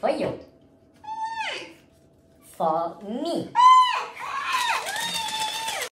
For you. For me.